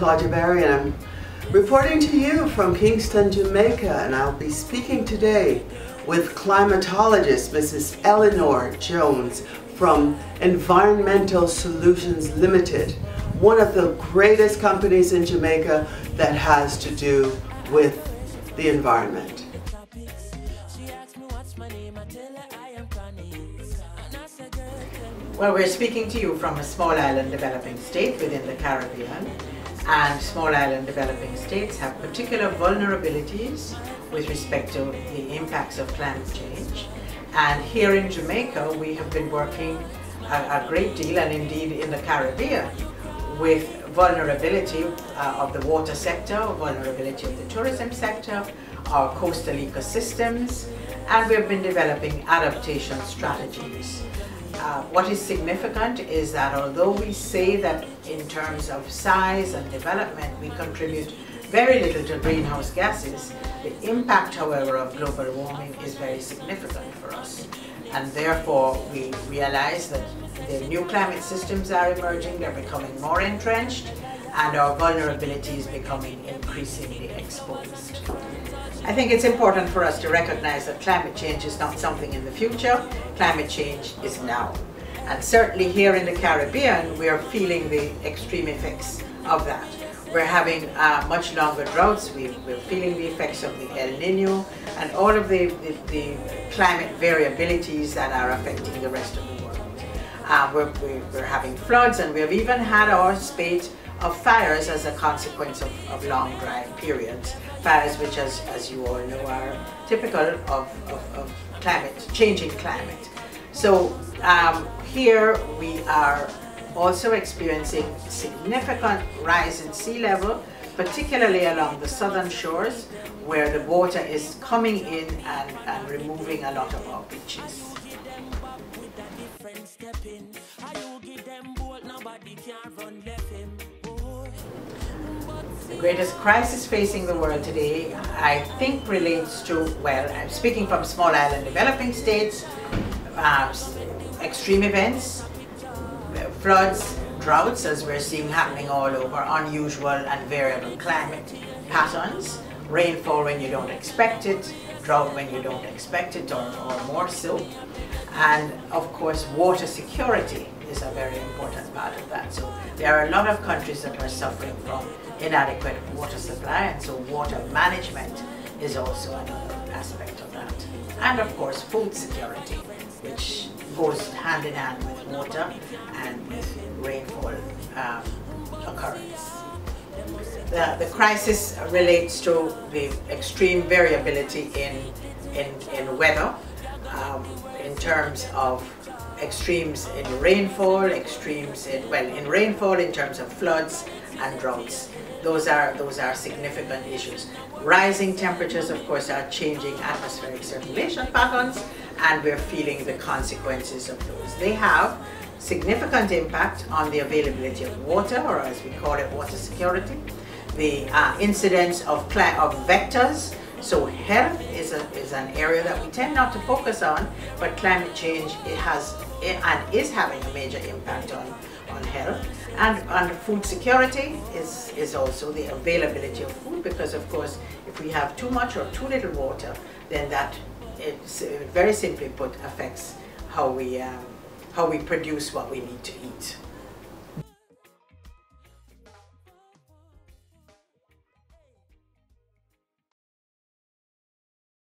Claudia Berry and I'm reporting to you from Kingston, Jamaica and I'll be speaking today with climatologist Mrs. Eleanor Jones from Environmental Solutions Limited, one of the greatest companies in Jamaica that has to do with the environment. Well, we're speaking to you from a small island developing state within the Caribbean. And small island developing states have particular vulnerabilities with respect to the impacts of climate change. And here in Jamaica, we have been working a, a great deal, and indeed in the Caribbean, with vulnerability uh, of the water sector, vulnerability of the tourism sector, our coastal ecosystems, and we have been developing adaptation strategies. Uh, what is significant is that although we say that in terms of size and development we contribute very little to greenhouse gases, the impact, however, of global warming is very significant for us. And therefore, we realize that the new climate systems are emerging, they're becoming more entrenched, and our vulnerability is becoming increasingly exposed. I think it's important for us to recognize that climate change is not something in the future, climate change is now. And certainly here in the Caribbean, we are feeling the extreme effects of that. We're having uh, much longer droughts, we, are feeling the effects of the El Nino and all of the, the, the, climate variabilities that are affecting the rest of the world. Uh, we're, we're having floods and we've even had our spate of fires as a consequence of, of long dry periods. Fires which, as, as you all know, are typical of, of, of climate, changing climate. So um, here we are also experiencing significant rise in sea level, particularly along the southern shores, where the water is coming in and, and removing a lot of our beaches. The greatest crisis facing the world today, I think relates to, well, I'm speaking from small island developing states, uh, extreme events, floods, droughts, as we're seeing happening all over, unusual and variable climate patterns, rainfall when you don't expect it, drought when you don't expect it, or, or more so. And of course, water security is a very important part of that. So there are a lot of countries that are suffering from inadequate water supply, and so water management is also another aspect of that. And of course, food security, which goes hand in hand with water and with rainfall um, occurrence. The, the crisis relates to the extreme variability in, in, in weather um, in terms of extremes in rainfall, extremes in, well, in rainfall in terms of floods and droughts. Those are, those are significant issues. Rising temperatures, of course, are changing atmospheric circulation patterns and we're feeling the consequences of those. They have significant impact on the availability of water, or as we call it, water security, the uh, incidence of, of vectors, so health is, a, is an area that we tend not to focus on, but climate change it has it, and is having a major impact on, on health. And on food security is, is also the availability of food because of course if we have too much or too little water, then that it's very simply put affects how we um, how we produce what we need to eat.